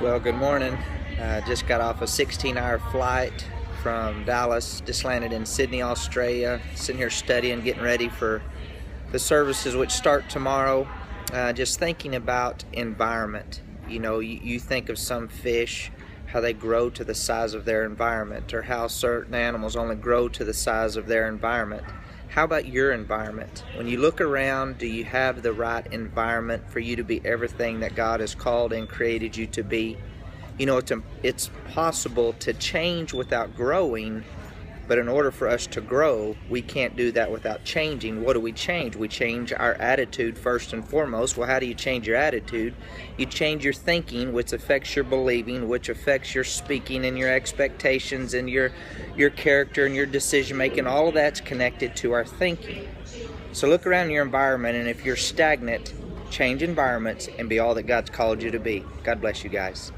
Well, good morning. Uh, just got off a 16 hour flight from Dallas, just landed in Sydney, Australia. Sitting here studying, getting ready for the services which start tomorrow. Uh, just thinking about environment. You know, you, you think of some fish, how they grow to the size of their environment, or how certain animals only grow to the size of their environment. How about your environment? When you look around, do you have the right environment for you to be everything that God has called and created you to be? You know, it's, it's possible to change without growing, but in order for us to grow, we can't do that without changing. What do we change? We change our attitude first and foremost. Well, how do you change your attitude? You change your thinking, which affects your believing, which affects your speaking and your expectations and your your character and your decision making. All of that's connected to our thinking. So look around your environment, and if you're stagnant, change environments and be all that God's called you to be. God bless you guys.